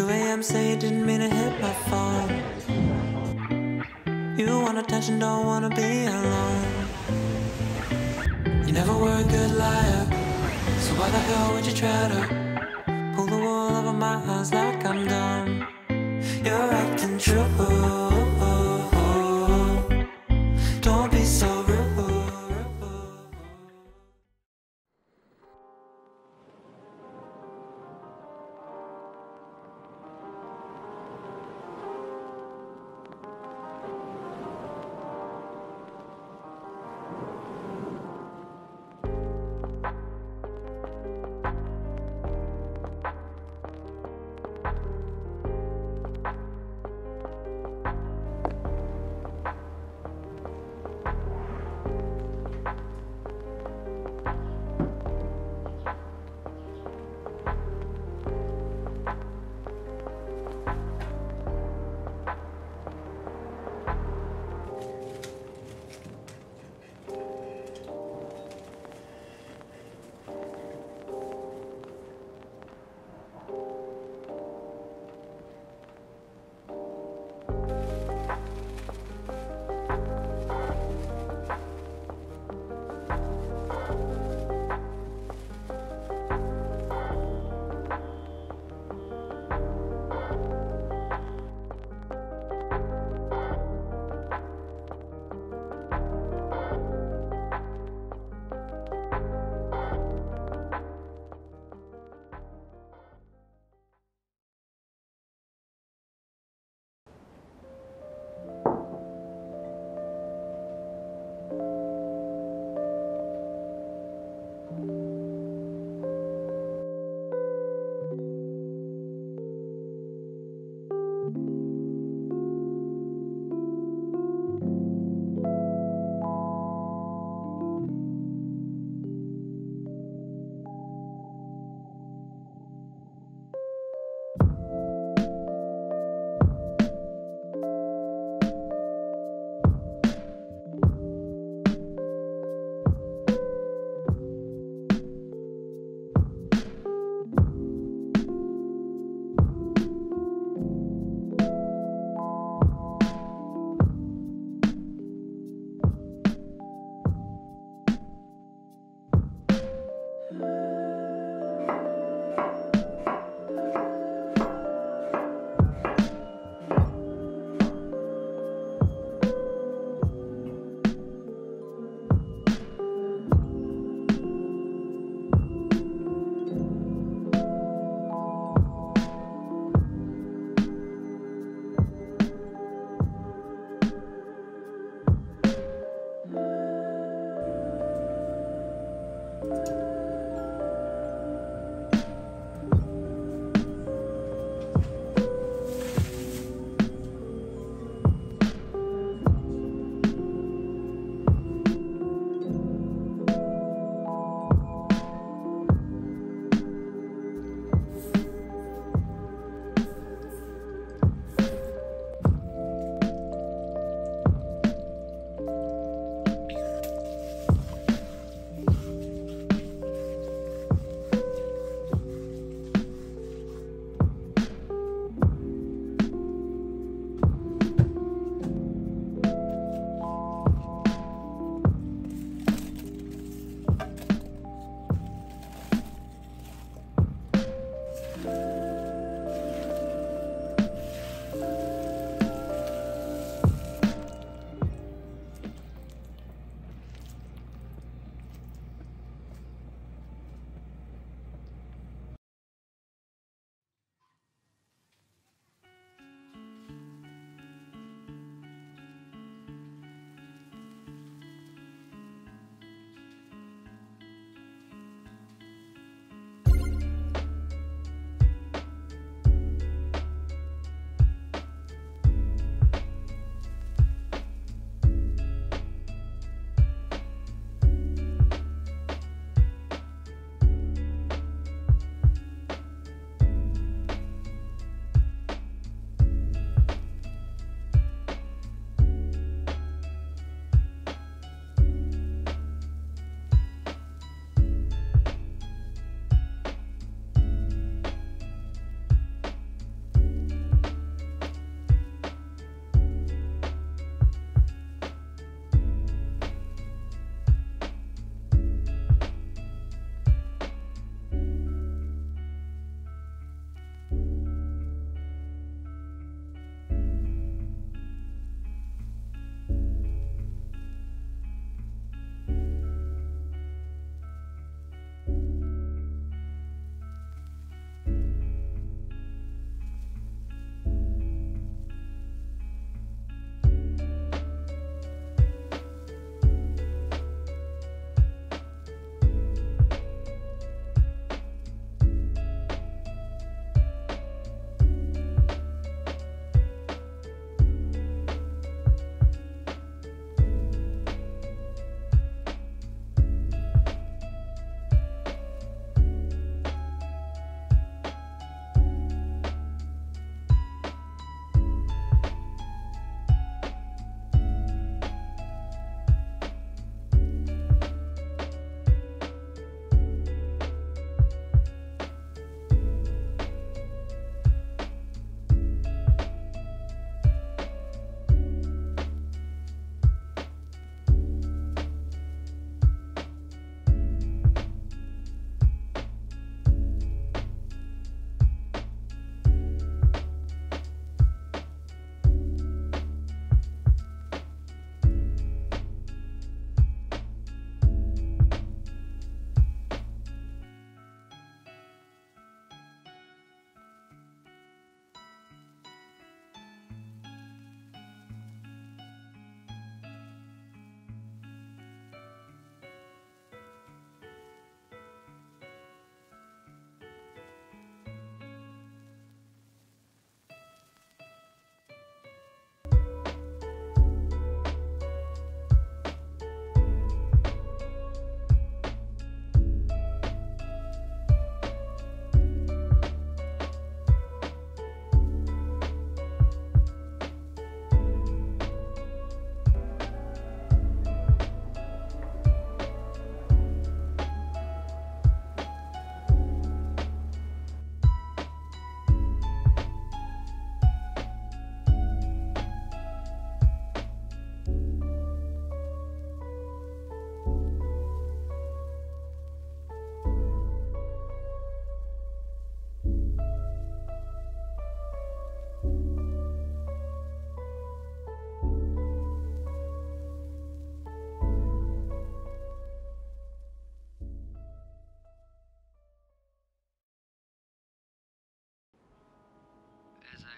2 a.m. say you didn't mean to hit my phone. You want attention, don't wanna be alone. You never were a good liar, so why the hell would you try to pull the wool over my eyes like I'm dumb? You're acting true.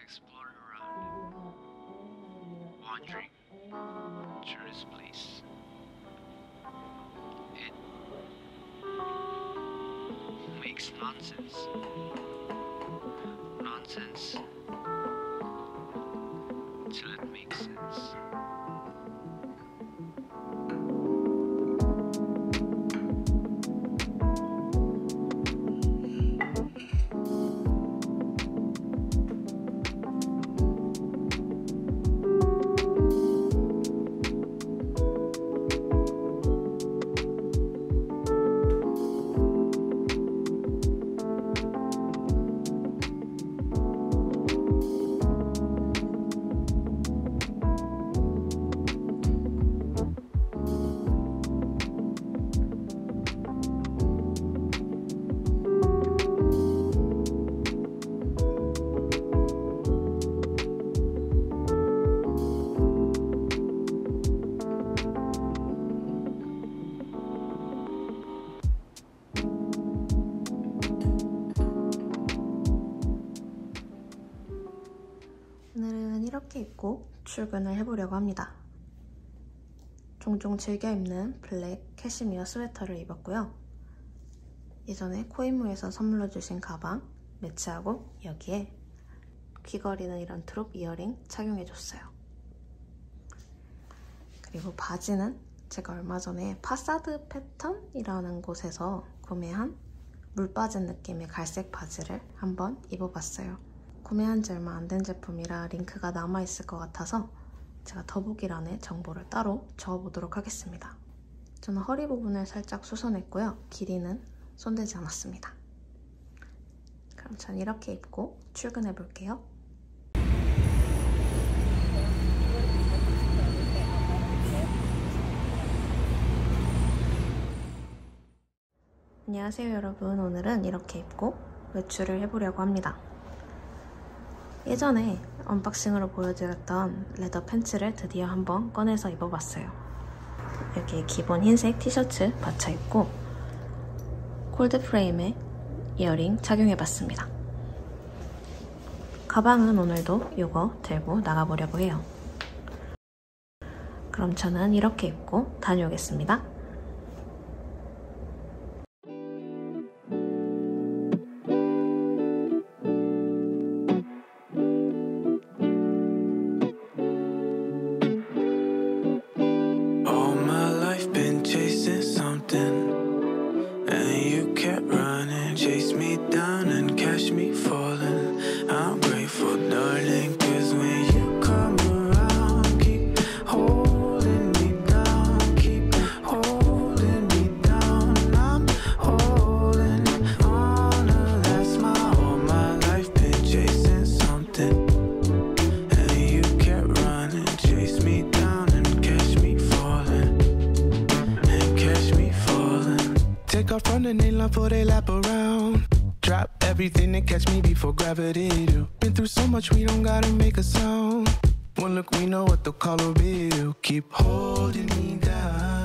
Exploring around, wandering through this place. It makes nonsense. Nonsense 출근을 해보려고 합니다. 종종 즐겨 입는 블랙 캐시미어 스웨터를 입었고요. 예전에 코이무에서 선물로 주신 가방 매치하고 여기에 귀걸이는 이런 트롭 이어링 착용해줬어요. 그리고 바지는 제가 얼마 전에 파사드 패턴이라는 곳에서 구매한 물 빠진 느낌의 갈색 바지를 한번 입어봤어요. 구매한 지 얼마 안 된 제품이라 링크가 남아있을 것 같아서 제가 더보기란에 정보를 따로 적어보도록 하겠습니다. 저는 허리 부분을 살짝 수선했고요. 길이는 손대지 않았습니다. 그럼 전 이렇게 입고 출근해 볼게요. 안녕하세요 여러분 오늘은 이렇게 입고 외출을 해보려고 합니다 예전에 언박싱으로 보여드렸던 레더 팬츠를 드디어 한번 꺼내서 입어봤어요. 여기에 기본 흰색 티셔츠 받쳐입고 콜드 프레임에 이어링 착용해봤습니다. 가방은 오늘도 이거 들고 나가보려고 해요. 그럼 저는 이렇게 입고 다녀오겠습니다 and catch me before gravity do. Been through so much, we don't gotta make a sound. One look, we know what the color will. Keep holding me down.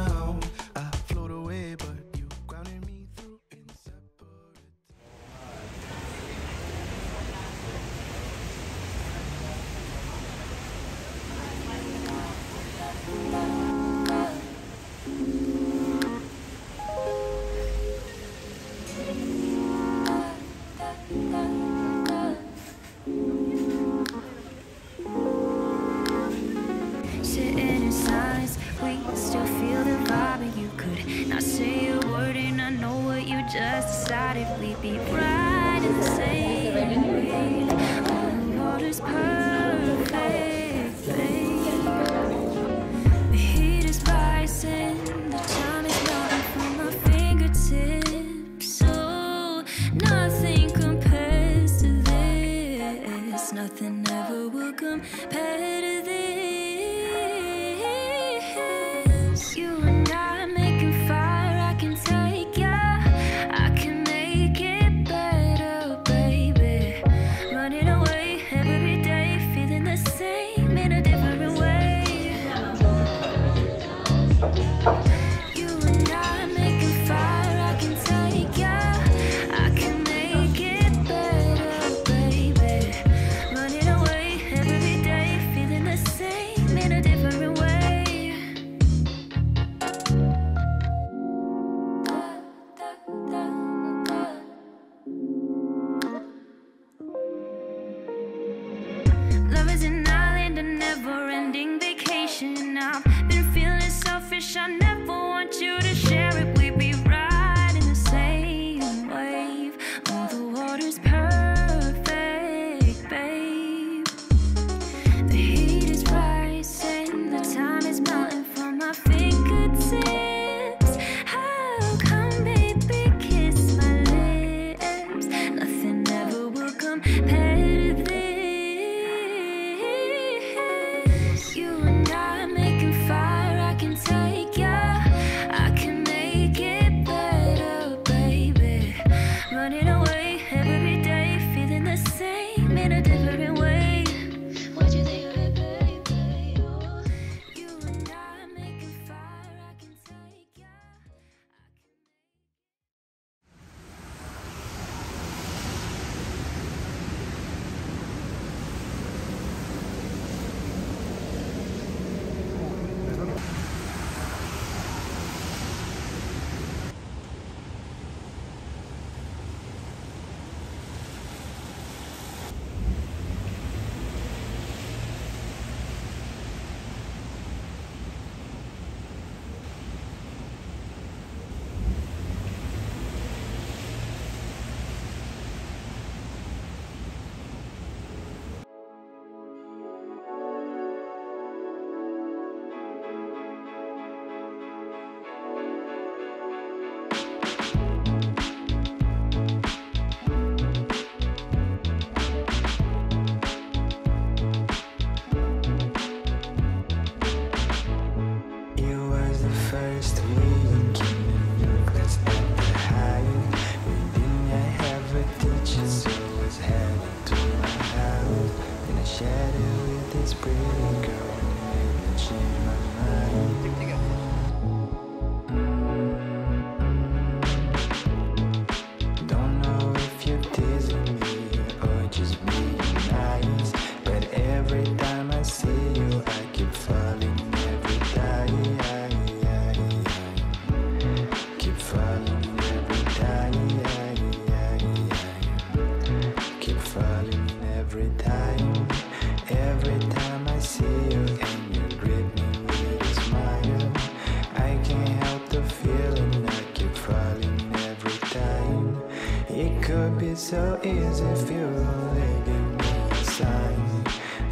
It could be so easy if you only give me a sign.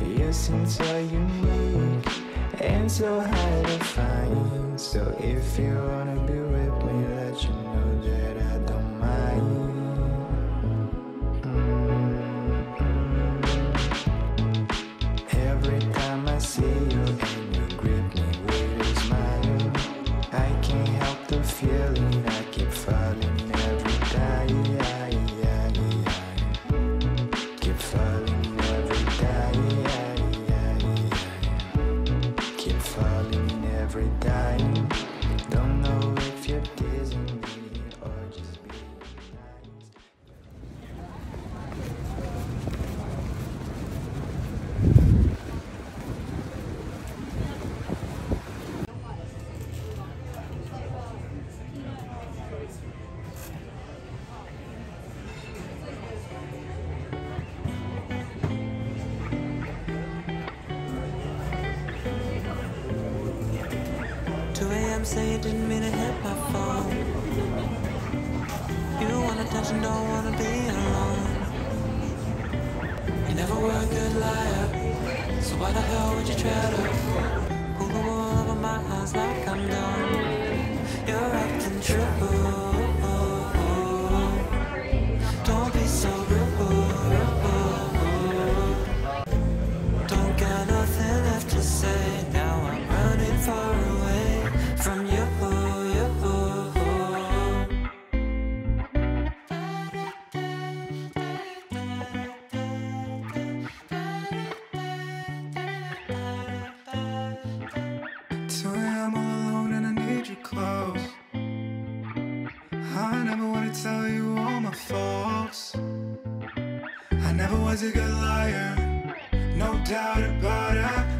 You seem so unique and so hard to find. So if you wanna be with me, let you know say you didn't mean to hit my phone. You want attention, don't wanna be alone. You never were a good liar, so why the hell would you try to pull the wool over my eyes like I'm dumb? You're acting true. Tell you all my faults. I never was a good liar, no doubt about it.